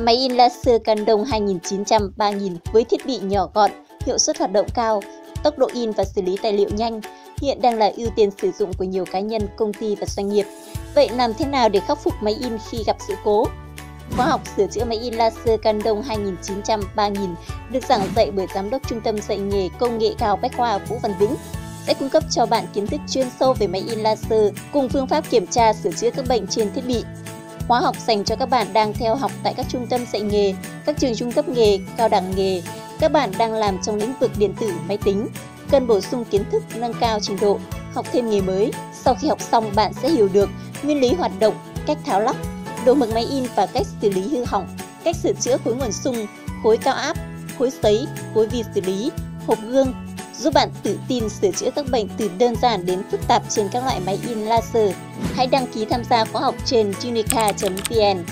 Máy in laser Canon 2900-3000 với thiết bị nhỏ gọn, hiệu suất hoạt động cao, tốc độ in và xử lý tài liệu nhanh, hiện đang là ưu tiên sử dụng của nhiều cá nhân, công ty và doanh nghiệp. Vậy làm thế nào để khắc phục máy in khi gặp sự cố? Khóa học sửa chữa máy in laser Canon 2900-3000 được giảng dạy bởi Giám đốc Trung tâm dạy nghề công nghệ cao Bách Khoa Vũ Văn Vĩnh sẽ cung cấp cho bạn kiến thức chuyên sâu về máy in laser cùng phương pháp kiểm tra sửa chữa các bệnh trên thiết bị. Khóa học dành cho các bạn đang theo học tại các trung tâm dạy nghề, các trường trung cấp nghề, cao đẳng nghề, các bạn đang làm trong lĩnh vực điện tử, máy tính, cần bổ sung kiến thức nâng cao trình độ, học thêm nghề mới. Sau khi học xong bạn sẽ hiểu được nguyên lý hoạt động, cách tháo lắp, độ mực máy in và cách xử lý hư hỏng, cách sửa chữa khối nguồn sung, khối cao áp, khối sấy, khối vi xử lý, hộp gương, giúp bạn tự tin sửa chữa các bệnh từ đơn giản đến phức tạp trên các loại máy in laser. Hãy đăng ký tham gia khóa học trên unica.vn.